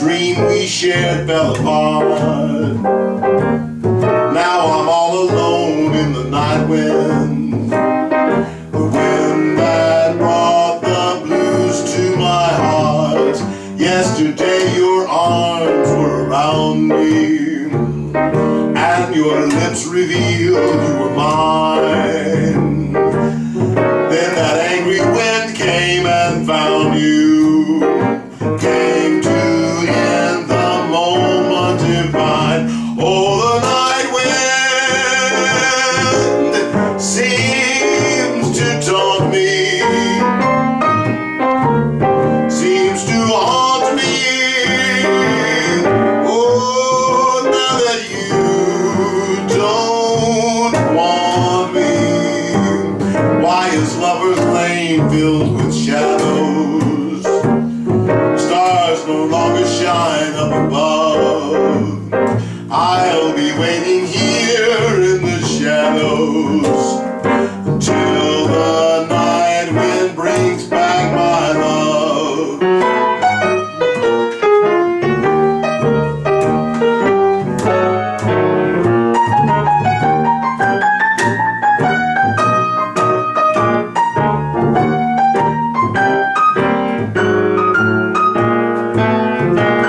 Dream we shared fell apart. Now I'm all alone in the night wind. The wind that brought the blues to my heart. Yesterday your arms were around me And your lips revealed you were shine up above. Thank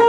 you.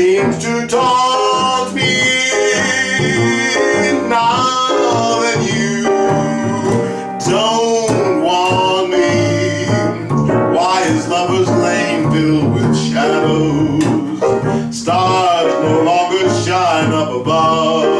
seems to taunt me now that you don't want me. Why is lover's lane filled with shadows? Stars no longer shine up above.